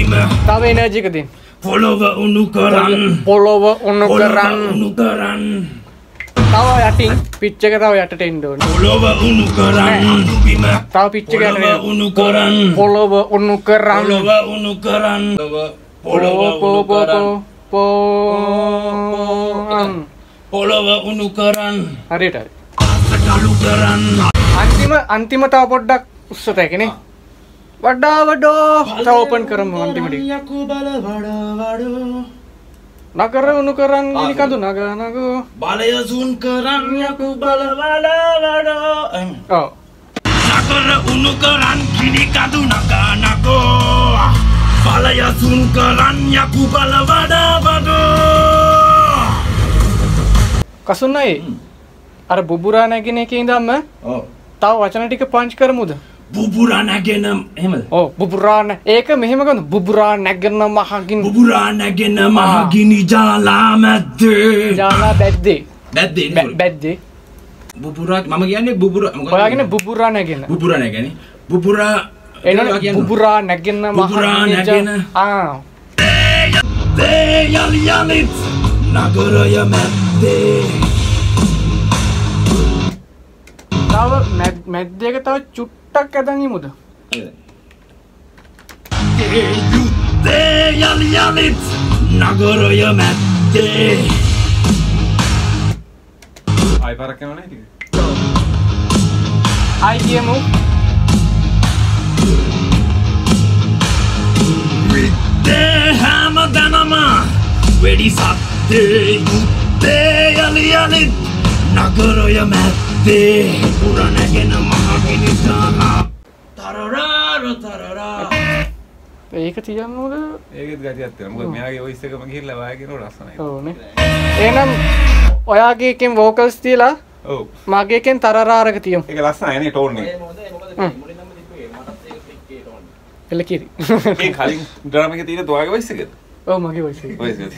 බිම තව එනර්ජි එක දෙන්න. පොළොව උණු කරන්න පොළොව උණු කරන්න. උණු කරන්න තව යටින් පිච් එක තව යටට එන්න ඕනේ. පොළොව උණු කරන්න බිම තව පිච් එක යටට. උණු කරන්න පොළොව උණු කරන්න. පොළොව උණු කරන්න පොළොව පෝ පෝ පෝ පොළොව උණු කරන්න හරියට හරි. අන්තිම අන්තිම තව පොඩ්ඩක් උස්සත හැකනේ. වඩා වඩා තව ඕපන් කරමු අන්තිමට. නගර උණු කරන් ගිනි කඳු නග නගෝ. බලය සුන් කරන්න යකු බල වඩා වඩා. ඔව්. නගර උණු කරන් කිනි කඳු නගා නගෝ බලය සුන් කරන් යකු බල වඩා වඩා කසුන්නයි අර බුබුරා නැගෙන එකේ ඉඳන්ම ඔව් තව වචන ටික පංච් කරමුද? බුබුරා නැගෙන එහෙමද ඔව් බුබුරා නැ ඒක මෙහෙම කරමු. බුබුරා නැගෙන මහගින් බුබුරා නැගෙන මහගිනි ජාලා මැද්දේ ජාලා බැද්දේ. බැද්දේ බැ- නේ බැද්දේ. බුබුරා මම කියන්නේ බුබුරා මොකක්ද ඔයාගෙන බුබුරා නැගෙන. බුබුරා නැගනේ බුබුරා එනවනේ බුබුරා නැගෙන බුබුරා මහගින් නැගෙන. ආ දේ යලි යලිත් නගරය මැද්දේ මැද්- මැද්දේක තව චුට්ටක් ඇදන් ඉමුද? ඒ යුත්තේ යලි යලිත් නගරය මැද්දේ ආයි පරක් යනවනේ ටික. ආයි කියමු. විත්තේ හැම දැනම වෙඩි සත්තේ යුත්තේ යලි යලිත් නගරය මැද්දේ පුරණැගෙන ඒක තියන්න ඕද? ඒකෙත් ගතියක් තියෙනවා. මොකද මෙයාගේ වොයිස් එකම ගිහිල්ලා වායකිනෝ ලස්සනයි. ඕනේ. එහෙනම් ඔයාගේ එකෙන් වෝකල්ස් තියලා ඔව්. මගේ එකෙන් තරරාරක තියමු. ඒක ලස්සනයි නේ ටෝන් එක. එල කිරි. ඒ කලින් ඩ්‍රාම එකේ තියෙන තුවාගේ වොයිස් එකද? ඔව් මගේ වොයිස් එක. වොයිස් එක.